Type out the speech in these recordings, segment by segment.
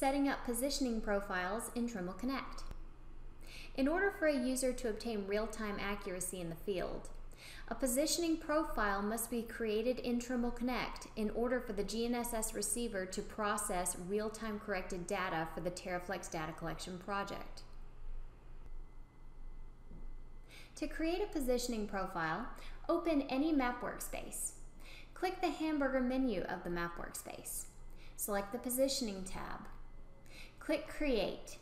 Setting up positioning profiles in Trimble Connect. In order for a user to obtain real-time accuracy in the field, a positioning profile must be created in Trimble Connect in order for the GNSS receiver to process real-time corrected data for the TerraFlex data collection project. To create a positioning profile, open any map workspace. Click the hamburger menu of the map workspace. Select the Positioning tab. Click Create.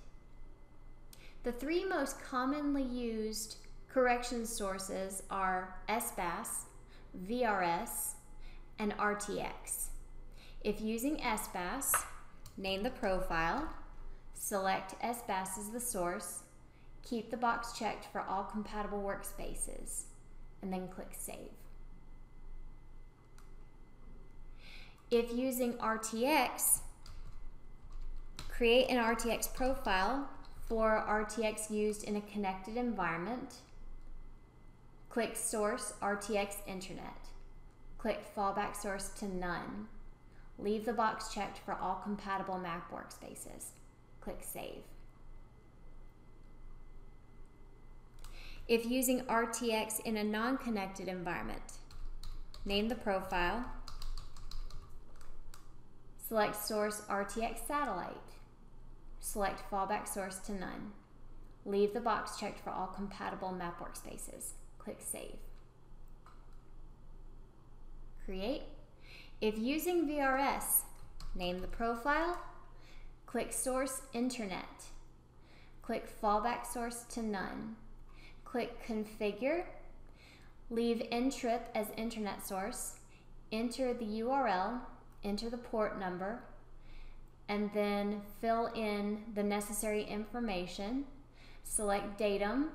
The three most commonly used correction sources are SBAS, VRS, and RTX. If using SBAS, name the profile, select SBAS as the source, keep the box checked for all compatible workspaces, and then click Save. If using RTX, create an RTX profile for RTX used in a connected environment. Click Source RTX Internet. Click Fallback Source to None. Leave the box checked for all compatible map workspaces. Click Save. If using RTX in a non-connected environment, name the profile, select Source RTX Satellite, select Fallback Source to None. Leave the box checked for all compatible map workspaces. Click Save. Create. If using VRS, name the profile, click Source Internet, click Fallback Source to None click Configure, leave ntrip as internet source, enter the URL, enter the port number, and then fill in the necessary information. Select datum,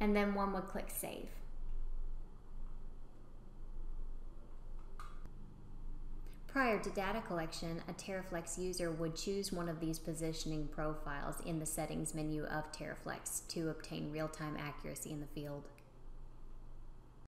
and then one would click Save. Prior to data collection, a TerraFlex user would choose one of these positioning profiles in the settings menu of TerraFlex to obtain real-time accuracy in the field.